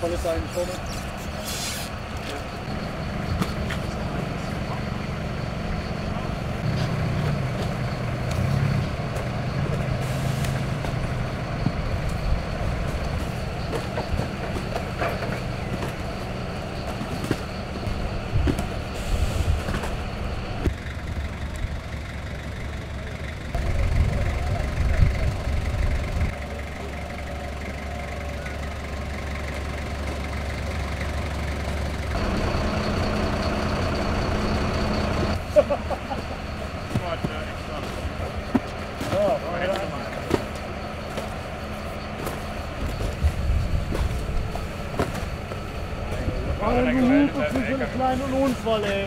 Polizei in vorne. Minute für einen kleinen Unfall, ey.